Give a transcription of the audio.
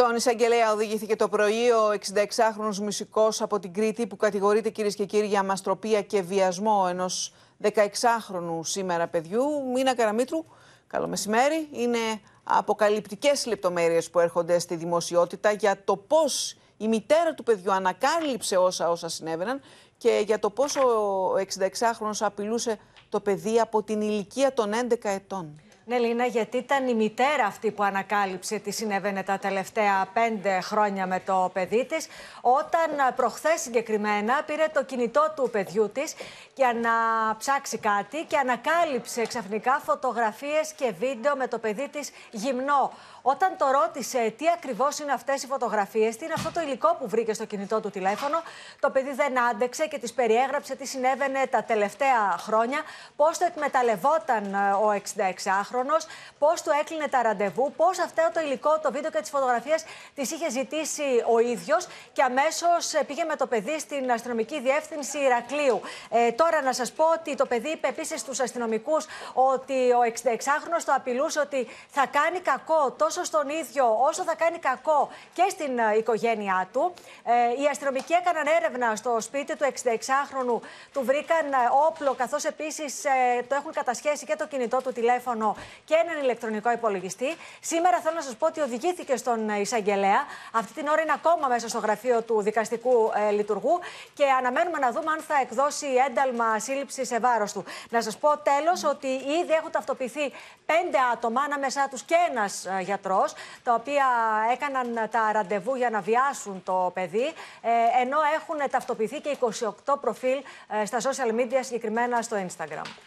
Στον εισαγγελέα οδηγήθηκε το πρωί ο 66χρονο μουσικός από την Κρήτη που κατηγορείται κυρίες και κύριοι για μαστροπία και βιασμό ενός 16χρονου σήμερα παιδιού. Μίνα Καραμίτρου, καλό μεσημέρι. Είναι αποκαλυπτικές λεπτομέρειες που έρχονται στη δημοσιότητα για το πώς η μητέρα του παιδιού ανακάλυψε όσα όσα συνέβαιναν και για το πόσο ο 66χρονος απειλούσε το παιδί από την ηλικία των 11 ετών. Ναι, Λίνα, γιατί ήταν η μητέρα αυτή που ανακάλυψε τι συνέβαινε τα τελευταία πέντε χρόνια με το παιδί της, όταν προχθές συγκεκριμένα πήρε το κινητό του παιδιού της για να ψάξει κάτι και ανακάλυψε ξαφνικά φωτογραφίες και βίντεο με το παιδί της γυμνό. Όταν το ρώτησε τι ακριβώς είναι αυτές οι φωτογραφίες, τι είναι αυτό το υλικό που βρήκε στο κινητό του τηλέφωνο, το παιδί δεν άντεξε και της περιέγραψε τι συνέβαινε τα τελευταία χρόνια, πώς το εκμεταλλευόταν ε, ο 66χρονο, πώς του έκλεινε τα ραντεβού, πώς αυτό το υλικό, το βίντεο και τις φωτογραφίες τις είχε ζητήσει ο ίδιος και αμέσως ε, πήγε με το παιδί στην αστυνομική διεύθυνση Ηρακλείου. Ε, τώρα να σας πω ότι το παιδί είπε επίσης στους αστυνομικούς ότι ο 66χρονο το απειλούσε ότι θα κάνει κακό τόσο στον ίδιο όσο θα κάνει κακό και στην ε, οικογένειά του. Ε, οι αστυνομικοί έκαναν έρευνα στο σπίτι του 66χρονου, του βρήκαν ε, όπλο, καθώς επίσης το έχουν κατασχέσει και το κινητό του τηλέφωνο και έναν ηλεκτρονικό υπολογιστή. Σήμερα θέλω να σας πω ότι οδηγήθηκε στον εισαγγελέα. Αυτή την ώρα είναι ακόμα μέσα στο γραφείο του δικαστικού λειτουργού και αναμένουμε να δούμε αν θα εκδώσει ένταλμα σύλληψη σε βάρος του. Να σας πω τέλος ότι ήδη έχουν ταυτοποιηθεί πέντε άτομα, ανάμεσά τους και ένας γιατρός τα οποία έκαναν τα ραντεβού για να βιάσουν το παιδί, ε, ενώ έχουν ταυτοποιηθεί και 28 προφίλ ε, στα social media, συγκεκριμένα στο Instagram.